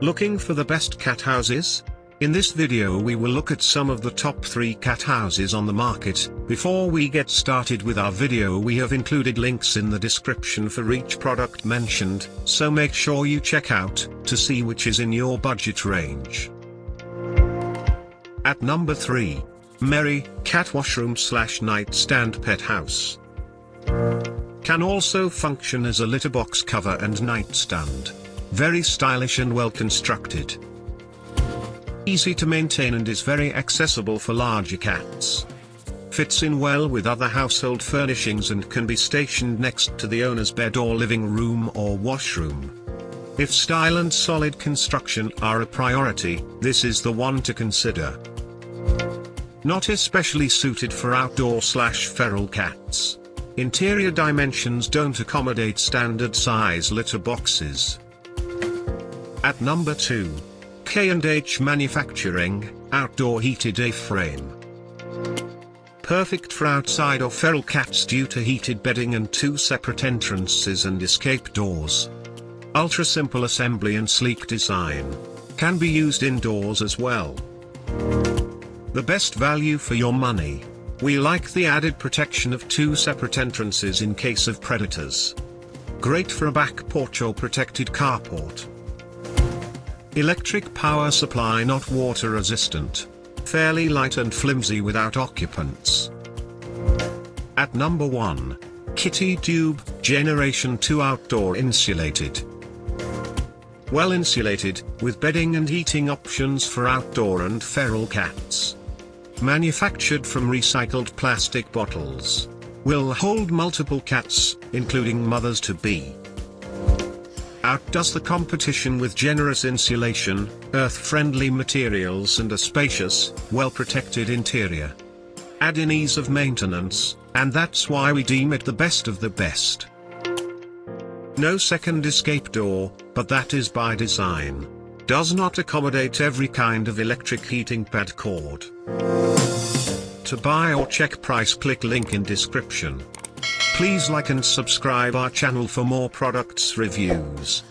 Looking for the best cat houses? In this video we will look at some of the top 3 cat houses on the market. Before we get started with our video we have included links in the description for each product mentioned, so make sure you check out, to see which is in your budget range. At number 3. Merry, Cat Washroom Slash Nightstand Pet House. Can also function as a litter box cover and nightstand. Very stylish and well constructed. Easy to maintain and is very accessible for larger cats. Fits in well with other household furnishings and can be stationed next to the owner's bed or living room or washroom. If style and solid construction are a priority, this is the one to consider. Not especially suited for outdoor slash feral cats. Interior dimensions don't accommodate standard size litter boxes. At number 2. K&H Manufacturing, Outdoor Heated A-Frame. Perfect for outside or feral cats due to heated bedding and two separate entrances and escape doors. Ultra simple assembly and sleek design. Can be used indoors as well. The best value for your money. We like the added protection of two separate entrances in case of predators. Great for a back porch or protected carport. Electric power supply not water resistant. Fairly light and flimsy without occupants. At number 1. Kitty Tube, Generation 2 Outdoor Insulated. Well insulated, with bedding and heating options for outdoor and feral cats. Manufactured from recycled plastic bottles. Will hold multiple cats, including mothers to be outdoes the competition with generous insulation, earth-friendly materials and a spacious, well-protected interior. Add in ease of maintenance, and that's why we deem it the best of the best. No second escape door, but that is by design. Does not accommodate every kind of electric heating pad cord. To buy or check price click link in description. Please like and subscribe our channel for more products reviews.